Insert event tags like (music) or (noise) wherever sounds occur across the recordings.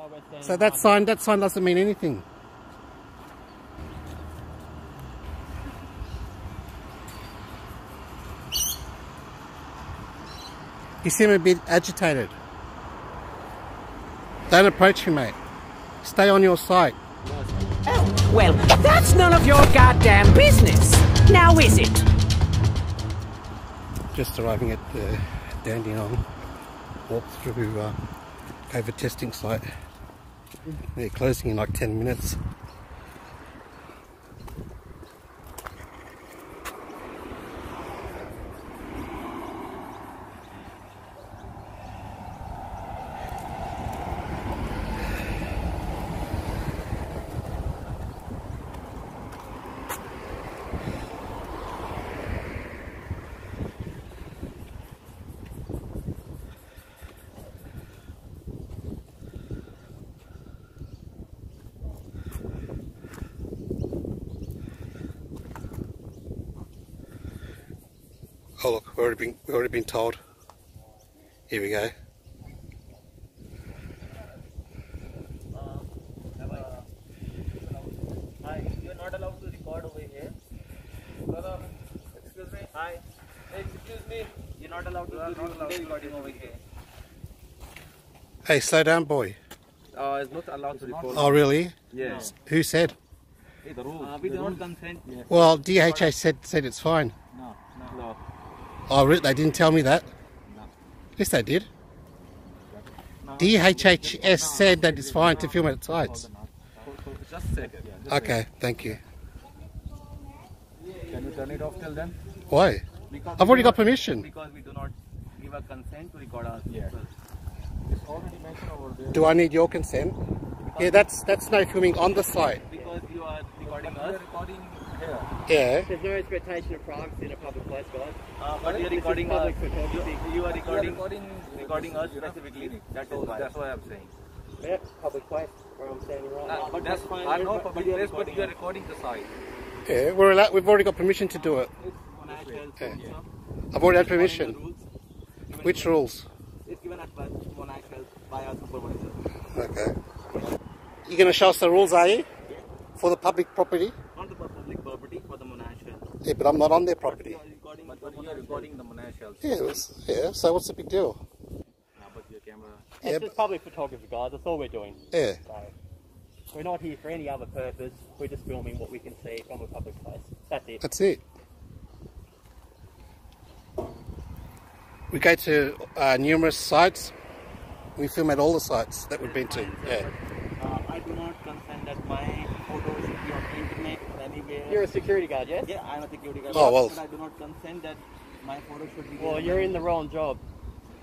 why we're standing So that sign, that sign doesn't mean anything. You seem a bit agitated. Don't approach me, mate. Stay on your site. Oh, well, that's none of your goddamn business. Now is it? Just arriving at the Dandenong walk-through uh, COVID testing site. They're closing in like 10 minutes. Oh look, we've already been, we've already been told. Here we go. Hi, you're not allowed to record over here. Brother, excuse me. Hi. Hey, excuse me. You're not allowed to do video recording over here. Hey, slow down, boy. Uh, it's not allowed to record. Oh, really? Yes. Who said? Hey, the rule. Uh, we do not consent. Well, DHA said said it's fine. No, no. No. Oh, re- they didn't tell me that. Yes, they did. DHHS said that it's fine to film at sites. Just. Okay, thank you. Can you turn it off till then? Why? Because I've already got permission. Because we do not give a consent to record our Yeah. It's already mentioned over there. Do I need your consent? Yeah, that's that's no filming on the site. Because you are recording We are us. recording here. Yeah. There's no expectation of privacy in a public place, guys. Uh, but you're This is recording public us. photography. You, you are recording, recording, recording us specifically. That So is why. that's why I'm saying. Yeah, public place where I'm standing right now. Uh, But that's that's fine. I know You're- public place, but you are recording the site. Yeah, we're allowed, we've already got permission to do it. When Yeah. I've already had permission. rules, Which rules? It's given at birth when by our supervisor. Okay. You're going to show us the rules, are you? For the public property? Not the public property for the monastery. Yeah, but I'm not on their property. You are recording But, but you are recording the Monash also. Yeah, yeah. So what's the big deal? Nah, but your camera. Yeah, It's but- just public photography, guys. That's all we're doing. Yeah. So we're not here for any other purpose. We're just filming what we can see from a public place. That's it. That's it. We go to uh, numerous sites. We film at all the sites that we've been to. Yeah. Uh, I do not consent that my photo should be on internet or anywhere. You're a security guard, yes? Yeah, I'm a security guard. Oh, well- But I do not consent that my photo should be. Well, you're in the wrong job.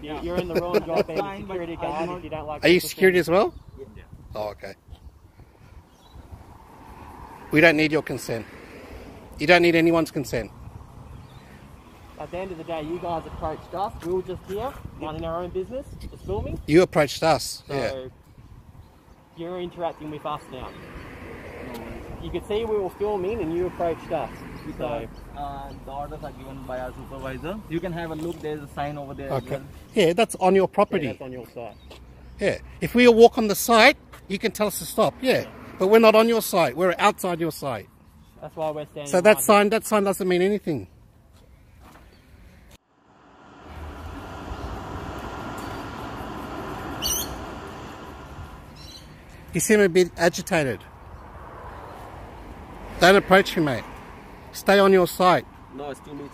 You're, you're in the wrong job (laughs) being a security guard if you don't like Are you people security seeing- as well? Yeah. Oh, okay. We don't need your consent. You don't need anyone's consent. At the end of the day, you guys approached us. We were just here, minding our own business, just filming. You approached us. So Yeah. you're interacting with us now. You could see we were filming and you approached us. So uh, the orders are given by our supervisor. You can have a look. There's a sign over there. as Okay. well. Yeah, that's on your yeah, property. that's on your site. Yeah. If we walk on the site, you can tell us to stop. Yeah. But we're not on your site. We're outside your site. That's why we're standing. So that sign, that sign doesn't mean anything. You seem a bit agitated. Don't approach me, mate. Stay on your site. No, it's two meters.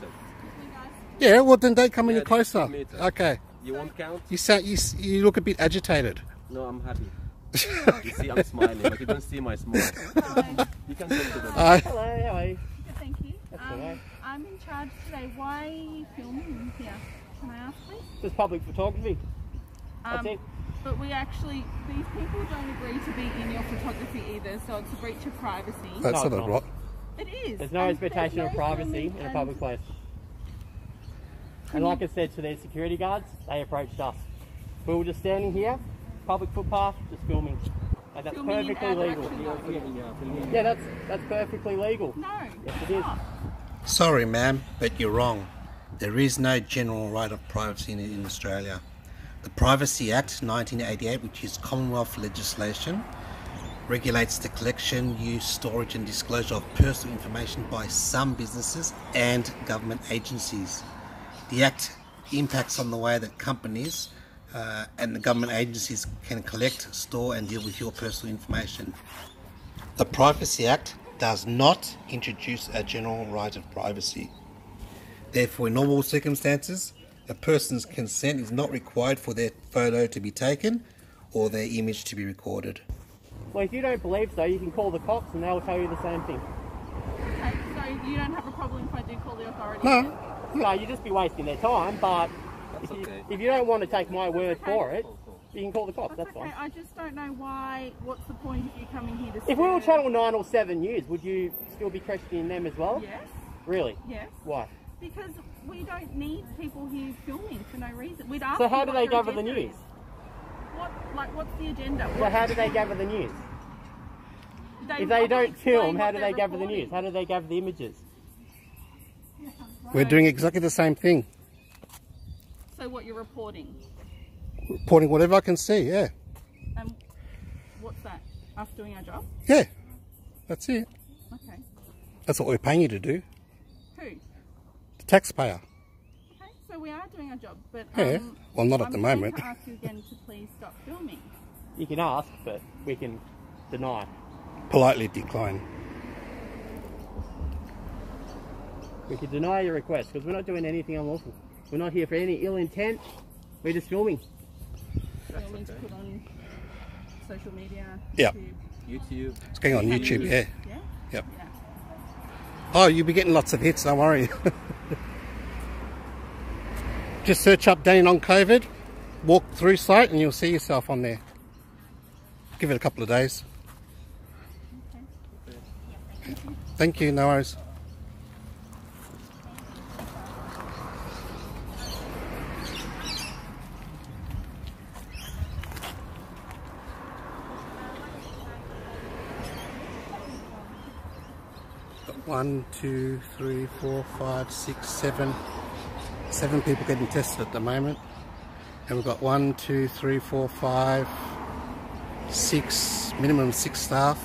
Yeah, well then don't come any Yeah, it's closer. two. Okay. You won't count? You sound, you, you look a bit agitated. No, I'm happy. (laughs) you see, I'm smiling, but you don't see my smile. you can talk to them. Uh, Hello, how are you? Good, thank you. That's Um, alright. I'm in charge today. Why are you filming here? Can I ask, please? Just public photography. That's Um. But we actually, these people don't agree to be in your photography either, so it's a breach of privacy. that's No, not it's a not. rot. it is. There's no And expectation there's of privacy in a public place. And like I said to their security guards, they approached us. We were just standing here, public footpath, just filming. And that's Filming perfectly legal. direction, though. Yeah, that's that's perfectly legal. No. Yes, it is. Sorry, ma'am, but you're wrong. There is no general right of privacy in, in Australia. The Privacy Act 1988, which is Commonwealth legislation, regulates the collection, use, storage, and disclosure of personal information by some businesses and government agencies. The Act impacts on the way that companies uh, and the government agencies can collect, store, and deal with your personal information. The Privacy Act does not introduce a general right of privacy. Therefore, in normal circumstances, a person's consent is not required for their photo to be taken or their image to be recorded. Well, if you don't believe so, you can call the cops and they'll tell you the same thing. Okay, so you don't have a problem if I do call the authorities? No. then? No, you'd just be wasting their time, but if you, okay. if you don't want to take my word Okay. for it, you can call the cops, That's that's okay. fine. I just don't know why. What's the point of you coming here to? If we were stir- Channel 9 or 7 News, would you still be questioning them as well? Yes. Really? Yes. Why? Because we don't need people here filming for no reason. We'd ask So how do they your gather the news? is. What, like, what's the agenda? So What- how do they gather the news? they If they don't film, how do they're they gather the news? How do they gather the images? We're doing exactly the same thing, So what you're reporting? reporting whatever I can see. Yeah, Um, what's that? Us doing our job? yeah, that's it. Okay. That's what we're paying you to do, Who? the taxpayer. Okay, so we are doing our job, but Yeah, um, well, not at I'm the going moment. to ask you again to please stop filming. You can ask, but we can deny. Politely decline. We can deny your request because we're not doing anything unlawful. We're not here for any ill intent. We're just filming. Filming to put on social media. Yeah. YouTube. YouTube. It's going on YouTube. Yeah. Yeah. Yep. Yeah. Oh, you'll be getting lots of hits. Don't worry. (laughs) Just search up Dandenong COVID, walk through site, and you'll see yourself on there. Give it a couple of days. Thank you. No worries. One, two, three, four, five, six, seven. Seven people getting tested at the moment. And we've got one, two, three, four, five, six, minimum six staff.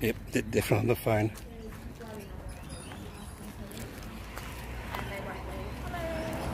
Yep, they're on the phone.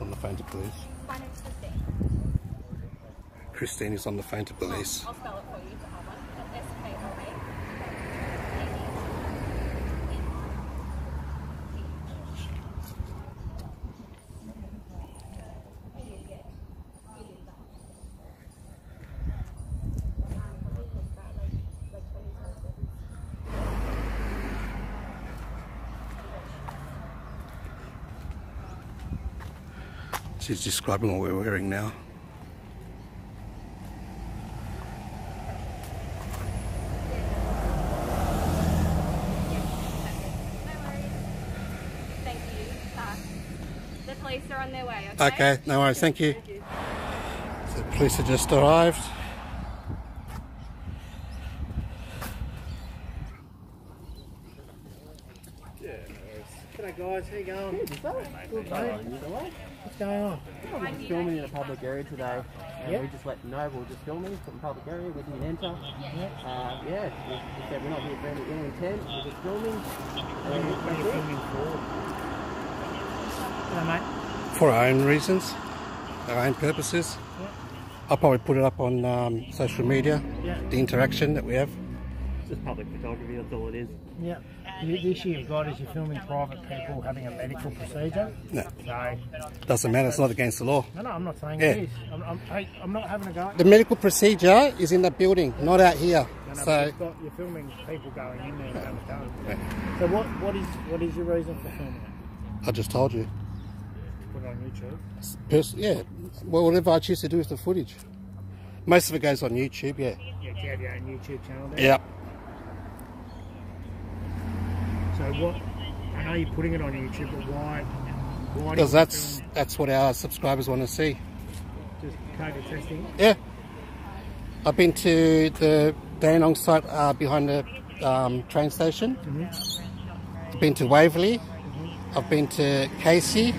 on the phone to police. My name's Christine. Christine is on the phone to police. I'll spell it for you She's describing what we're wearing now. No worries. Thank you. Uh, the police are on their way, okay? Okay, no worries, thank you. So the police have just arrived. Yeah. G'day guys. How you going? What's going on? We're just filming in a public area today. And Yep. we just let them know we're just filming from a public area. We didn't enter. Yep. Uh, yeah, we, we said we're not here for any ill intent. We're just filming. What are you, what are you it. filming for? Hello, mate. For our own reasons, our own purposes. I'll probably put it up on um, social media, Yeah. the interaction that we have. It's just public photography, that's all it is. Yeah. The the issue you've got is you're filming private people having a medical procedure. No, So, doesn't matter, it's not against the law. no, no, I'm not saying Yeah. it is. I'm, I'm, hey, I'm not having a go. The medical procedure is in the building, not out here. No, no, So, you've got, you're filming people going in there and having a. So what, what is what is your reason for filming it? I just told you. Put it on YouTube? Pers- yeah, well, whatever I choose to do with the footage. Most of it goes on YouTube, yeah. Yeah, do you have your own YouTube channel there? Yeah. So what? I know you're putting it on YouTube, but why? Why Because that's that's what our subscribers want to see. just COVID testing? Yeah. I've been to the Dandenong site uh, behind the um, train station. I've been to Waverley. I've been to Casey.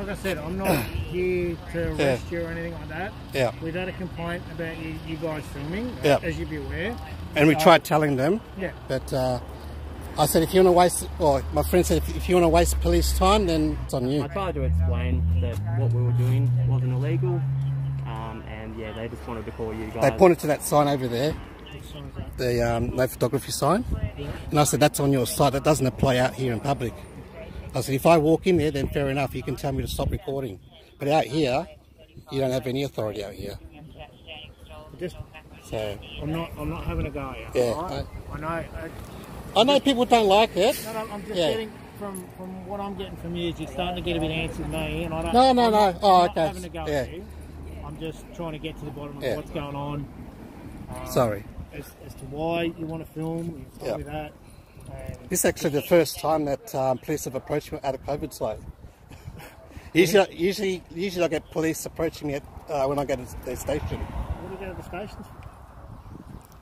I'm not. Like I said, I'm not (coughs) here to arrest you or anything like that. Yeah. We've had a complaint about you, you guys filming, Yeah. as you'd be aware. And we So- tried telling them, Yeah. but uh, I said, if you want to waste, or my friend said, if, if you want to waste police time, then it's on you. I tried to explain that what we were doing wasn't illegal. Um, and yeah, they just wanted to call you guys. They pointed to that sign over there, the um, no photography sign, and I said, that's on your site. That doesn't apply out here in public. I said, if I walk in there, then fair enough. You can tell me to stop recording. But out here, you don't have any authority out here. Just, So I'm not. I'm not having a go at you. Yeah, alright? I know. I, I know people don't like it. no, no, I'm just Yeah. getting from from what I'm getting from you. Is you're starting to get a bit antsy with me, and I don't. No, no, I'm no. not- Oh, I'm not okay. having a go Yeah. at you. I'm just trying to get to the bottom of Yeah. what's going on. Um, Sorry. As, as to why you want to film, Yeah. me that. This is actually the first time that um, police have approached me at a COVID site. (laughs) usually, usually, usually I get police approaching me at, uh, when I go to their station. what do you go to the stations?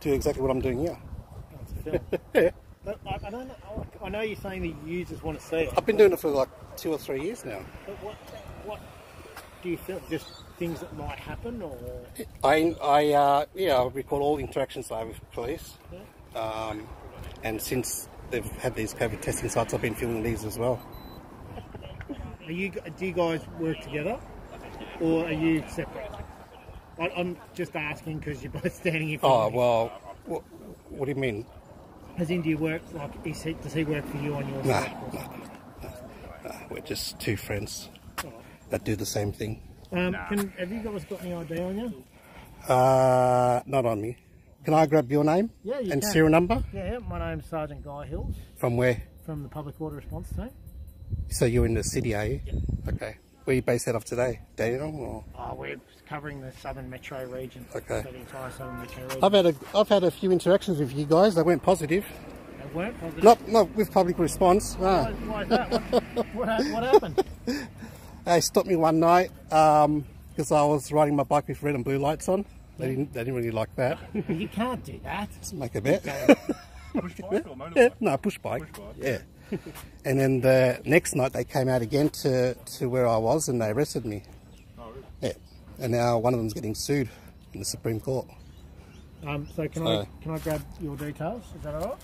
Do exactly what I'm doing here. (laughs) But I, I don't know. I know you're saying the users want to see it. I've been doing it for like two or three years now. But what, what do you feel? Just things that might happen, or I, I uh, yeah, I record all interactions I have with police. Um, and since they've had these COVID testing sites, I've been filming these as well. are you? Do you guys work together, or are you separate? I, I'm just asking because you're both standing in front Oh well, what, what do you mean? As in, do you work like? Is he, does he work for you on your Nah, side? Uh, we're just two friends that do the same thing. Um, can, have you guys got any ID on you? Uh, not on me. Can I grab your name Yeah, you and can. serial number Yeah, yeah, my name's Sergeant Guy Hills from where? from the Public Order Response Team. So you're in the city, are you? Okay. Where are you based out of today? Dandenong or? Oh, we're covering the Southern Metro region. Okay. So the entire Southern Metro region. I've had a I've had a few interactions with you guys. They went positive. They weren't positive. Not not with public response. Why, No. why is that? What, what, what happened? (laughs) They stopped me one night um, because I was riding my bike with red and blue lights on. They didn't they didn't really like that. (laughs) you can't do that. Let's make a bet. (laughs) yeah, no, push bike. Yeah. and then the next night they came out again to, to where I was and they arrested me. Yeah. And now one of them's getting sued in the Supreme Court. Um, so can So- I can I grab your details? Is that alright?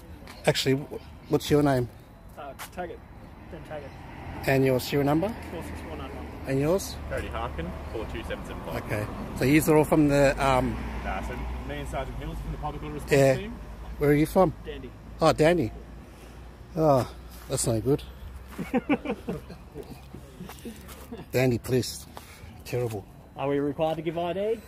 Actually, what's your name Uh, tag it. Then take it. and your serial number 46191. And yours? Cody Harkin, 42775. Okay. So these are all from the um. Nah, so me and Sergeant Hills from the Public Order Response Yeah. Team. Where are you from? Dandy. Oh, Danny. Oh, that's no good. Dandy police, terrible. Are we required to give ID?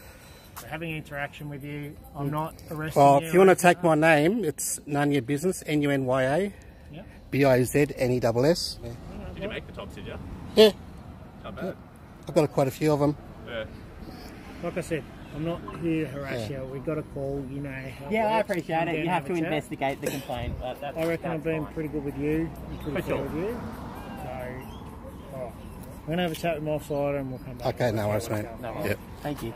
We're having interaction with you. I'm not arresting Well, you. if you want to take my name, it's none of your business. N U N Y A Yeah. B I Z N E S S. Did you make the tops, did you? Yeah, Not bad. I've got quite a few of them. Yeah. Like I said, I'm not here to harass you. We've got a call. You know how. Yeah, I works. appreciate Come it. You have a to chat. investigate the complaint. But that's, I reckon I've been fine. pretty good with you. I'm pretty For fair sure. with you. So, oh, we're gonna have a chat with my side and we'll come back. Okay, no worries, mate. No worries. Yep. Thank you.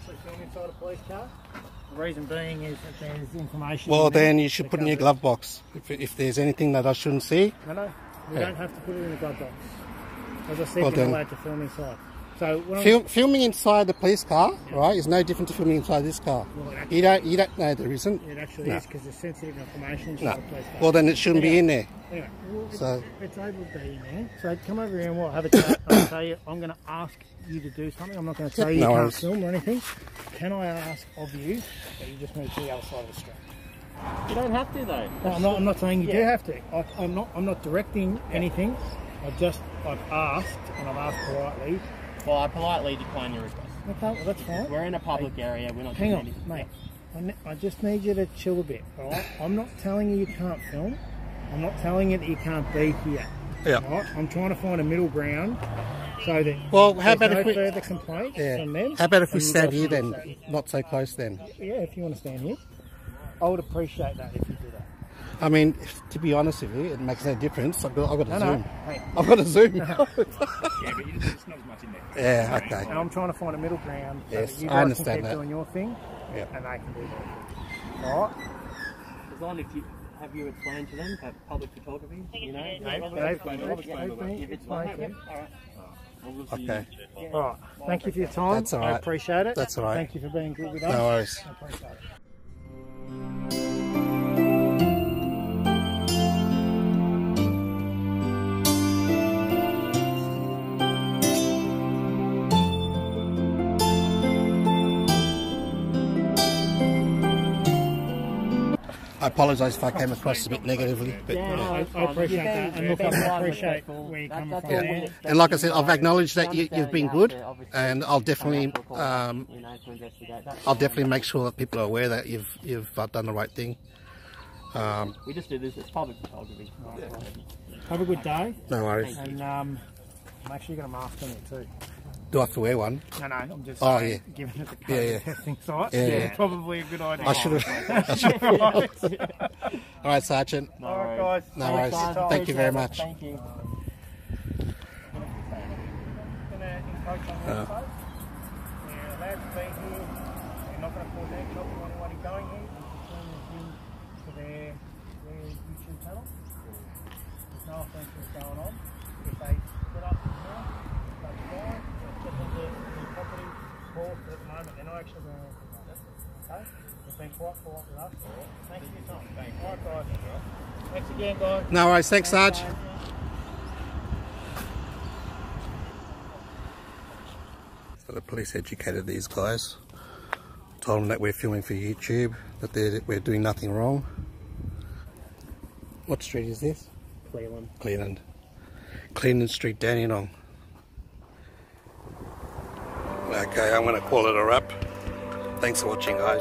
Actually film inside a police car. The reason being is that there's information. Well, then you should put in your glove box. If, if there's anything that I shouldn't see, No, no, we Yeah. don't have to put it in the glove box. As I said, Well, you're allowed to film inside. So when I'm- Film, filming inside the police car, right, is no different to filming inside this car. Well, it You don't, you don't know there isn't. It actually No. is because there's sensitive information inside No. the police car. Well, then it shouldn't be in there. Anyway, well, it's, So- it's able to be in there. So come over here and we'll have a chat. (coughs) I'll tell you, I'm going to ask you to do something. I'm not going to tell you No you can't worries. film or anything. Can I ask of you that you just move to the other side of the street? You don't have to though. No, I'm not. I'm not saying you do have to. I, I'm not. I'm not directing anything. I just I've asked and I've asked politely. Well, I politely decline your request. Okay, that's fine. We're in a public area. We're not Hang doing on, anything. mate. I, I just need you to chill a bit, all right? I'm not telling you you can't film. I'm not telling you that you can't be here. Yeah. All right? I'm trying to find a middle ground so that Well, how about no if we- further complaints Yeah. from them. How about if we stand here then, not so close then? Yeah, if you want to stand here. I would appreciate that if you that. I mean, if- to be honest with you, it makes no difference. I've got, I've got a No, zoom. no. Hey, I've got a zoom. (laughs) Yeah, but you it's not as much in there. yeah, okay. and I'm trying to find a middle ground so Yes, that you I guys understand can keep that. doing your thing Yeah. and they can do their thing. All right? As long as you have you explained to them about public photography, you know. They've, I've they've, explained it, I've they've, explained they've all that. been If it's explained fine, okay. All right. Well, we'll Okay. you. All right. Thank you for your time. That's all I right. appreciate it. That's all right. Thank you for being good with us. No worries. I appreciate it. I apologise if I came across a bit negatively, but Yeah, no, I, I appreciate You're that. And look, I appreciate respectful. where you're That- coming from. all there. we- and like I said, I've acknowledged that you, you've been good, and I'll definitely, um, you know, to investigate that. I'll definitely make sure that people are aware that you've you've uh, done the right thing. Um, We just do this. It's public photography. Have a good day. no worries. And um, make sure you got a mask on you too. Do I have to wear one? No, no, I'm just Oh, saying, given it the COVID Yeah, yeah. testing site, Yeah, yeah, yeah. probably a good idea. I should have. (laughs) I should have. (laughs) All right, Sergeant. No All right, worries. guys. No Thanks worries. for. Thank you very much. Thank you. Gonna encroach on your space. You're allowed to be here. You're not going to cause any trouble to anybody going here. You can turn this in to their, their YouTube channel. There's no offence that's going on. If they put up the door, that's fine. It's the, the property course at the moment. They're not actually doing anything like that. Okay? They've been quite polite with us. Thanks for your time. Thanks. All right, guys. Thanks again, guys. No worries. Thanks, Sarge. So the police educated these guys. Told them that we're filming for YouTube, that they're, we're doing nothing wrong. What street is this? Cleveland. Cleveland. Cleveland Street, Dandenong. Okay, I'm going to call it a wrap. Thanks for watching, guys.